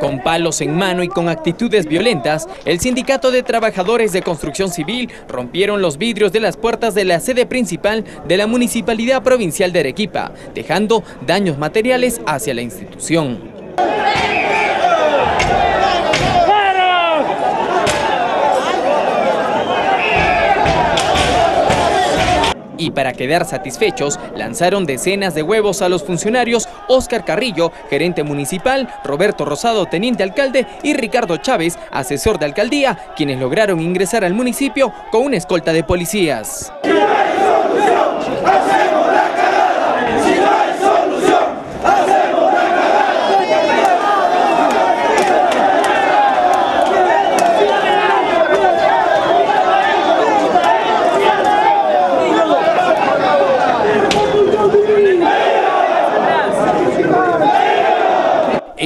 Con palos en mano y con actitudes violentas, el Sindicato de Trabajadores de Construcción Civil rompieron los vidrios de las puertas de la sede principal de la Municipalidad Provincial de Arequipa, dejando daños materiales hacia la institución. Y para quedar satisfechos lanzaron decenas de huevos a los funcionarios Oscar Carrillo, gerente municipal, Roberto Rosado, teniente alcalde y Ricardo Chávez, asesor de alcaldía, quienes lograron ingresar al municipio con una escolta de policías.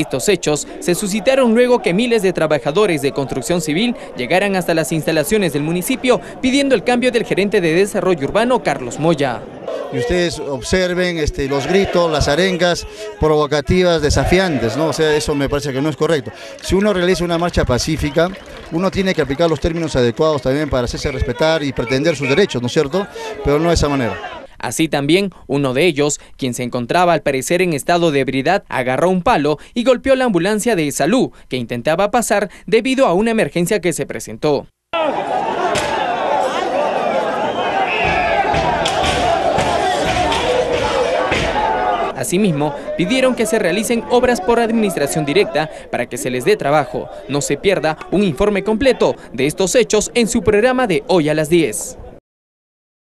Estos hechos se suscitaron luego que miles de trabajadores de construcción civil llegaran hasta las instalaciones del municipio pidiendo el cambio del gerente de desarrollo urbano, Carlos Moya. Y ustedes observen este, los gritos, las arengas provocativas, desafiantes, ¿no? O sea, eso me parece que no es correcto. Si uno realiza una marcha pacífica, uno tiene que aplicar los términos adecuados también para hacerse respetar y pretender sus derechos, ¿no es cierto? Pero no de esa manera. Así también, uno de ellos, quien se encontraba al parecer en estado de ebriedad, agarró un palo y golpeó la ambulancia de salud que intentaba pasar debido a una emergencia que se presentó. Asimismo, pidieron que se realicen obras por administración directa para que se les dé trabajo. No se pierda un informe completo de estos hechos en su programa de Hoy a las 10.